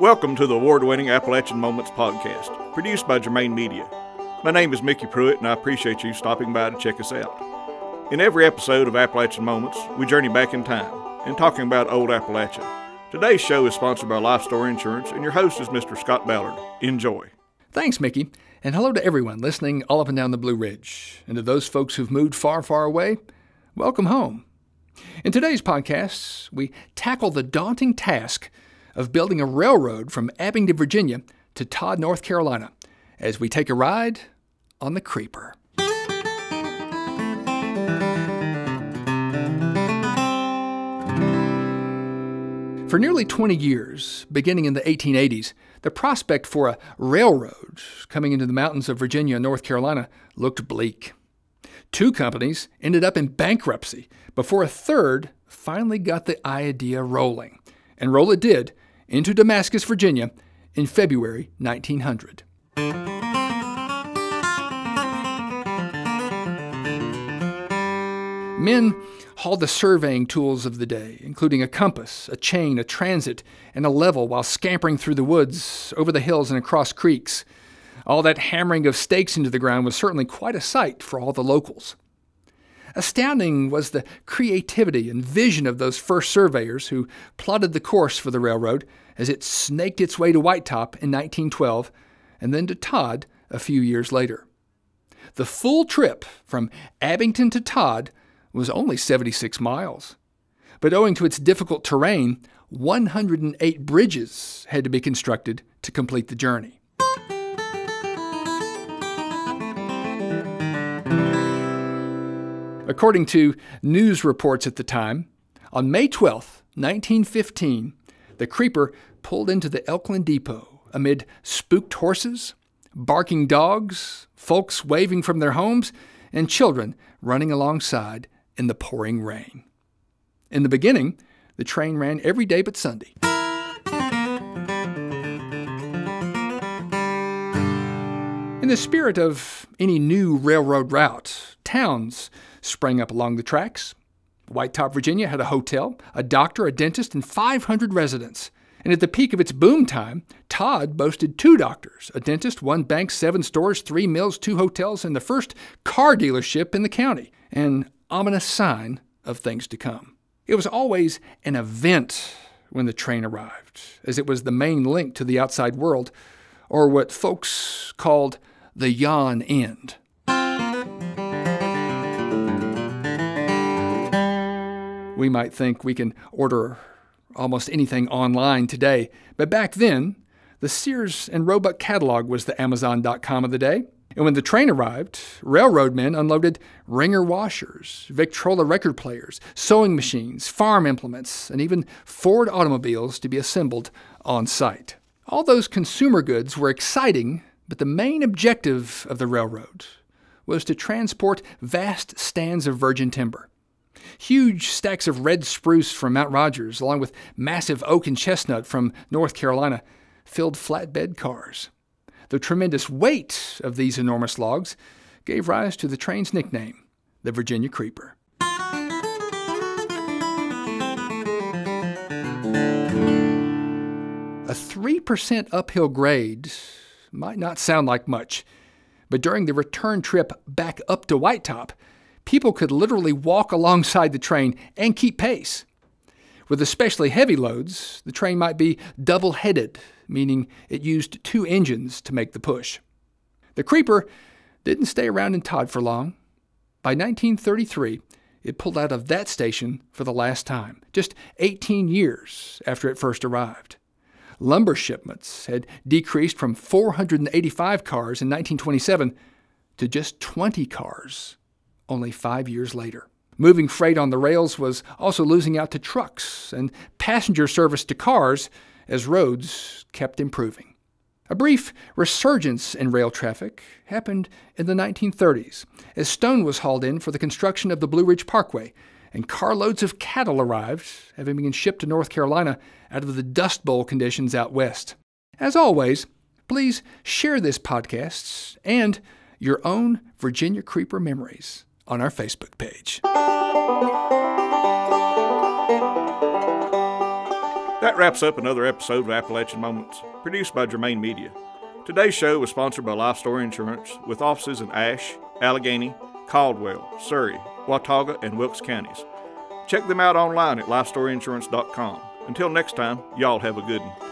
Welcome to the award winning Appalachian Moments podcast, produced by Germain Media. My name is Mickey Pruitt, and I appreciate you stopping by to check us out. In every episode of Appalachian Moments, we journey back in time and talking about old Appalachia. Today's show is sponsored by Life Story Insurance, and your host is Mr. Scott Ballard. Enjoy. Thanks, Mickey. And hello to everyone listening all up and down the Blue Ridge. And to those folks who've moved far, far away, welcome home. In today's podcast, we tackle the daunting task of building a railroad from Abingdon, Virginia to Todd, North Carolina, as we take a ride on the Creeper. For nearly 20 years, beginning in the 1880s, the prospect for a railroad coming into the mountains of Virginia and North Carolina looked bleak. Two companies ended up in bankruptcy before a third finally got the idea rolling. And roll it did into Damascus, Virginia in February 1900. Men hauled the surveying tools of the day, including a compass, a chain, a transit, and a level while scampering through the woods, over the hills, and across creeks. All that hammering of stakes into the ground was certainly quite a sight for all the locals. Astounding was the creativity and vision of those first surveyors who plotted the course for the railroad as it snaked its way to White Top in 1912 and then to Todd a few years later. The full trip from Abingdon to Todd was only 76 miles. But owing to its difficult terrain, 108 bridges had to be constructed to complete the journey. According to news reports at the time, on May 12, 1915, the Creeper pulled into the Elkland Depot amid spooked horses, barking dogs, folks waving from their homes, and children running alongside in the pouring rain. In the beginning, the train ran every day but Sunday. In the spirit of any new railroad route, towns sprang up along the tracks. White Top, Virginia had a hotel, a doctor, a dentist, and 500 residents. And at the peak of its boom time, Todd boasted two doctors, a dentist, one bank, seven stores, three mills, two hotels, and the first car dealership in the county, an ominous sign of things to come. It was always an event when the train arrived, as it was the main link to the outside world, or what folks called the yawn end. We might think we can order almost anything online today, but back then, the Sears and Roebuck catalog was the Amazon.com of the day. And when the train arrived, railroad men unloaded wringer washers, Victrola record players, sewing machines, farm implements, and even Ford automobiles to be assembled on site. All those consumer goods were exciting, but the main objective of the railroad was to transport vast stands of virgin timber. Huge stacks of red spruce from Mount Rogers, along with massive oak and chestnut from North Carolina, filled flatbed cars. The tremendous weight of these enormous logs gave rise to the train's nickname, the Virginia Creeper. A 3% uphill grade might not sound like much, but during the return trip back up to White Top, people could literally walk alongside the train and keep pace. With especially heavy loads, the train might be double headed, meaning it used two engines to make the push. The Creeper didn't stay around in Todd for long. By 1933, it pulled out of that station for the last time, just 18 years after it first arrived. Lumber shipments had decreased from 485 cars in 1927 to just 20 cars only five years later. Moving freight on the rails was also losing out to trucks and passenger service to cars as roads kept improving. A brief resurgence in rail traffic happened in the 1930s as stone was hauled in for the construction of the Blue Ridge Parkway, and carloads of cattle arrived, having been shipped to North Carolina out of the Dust Bowl conditions out west. As always, please share this podcast and your own Virginia Creeper memories on our Facebook page. That wraps up another episode of Appalachian Moments, produced by Germain Media. Today's show was sponsored by Life Story Insurance with offices in Ashe, Alleghany, Caldwell, Surry, Watauga, and Wilkes counties. Check them out online at lifestoryinsurance.com. Until next time, y'all have a good one.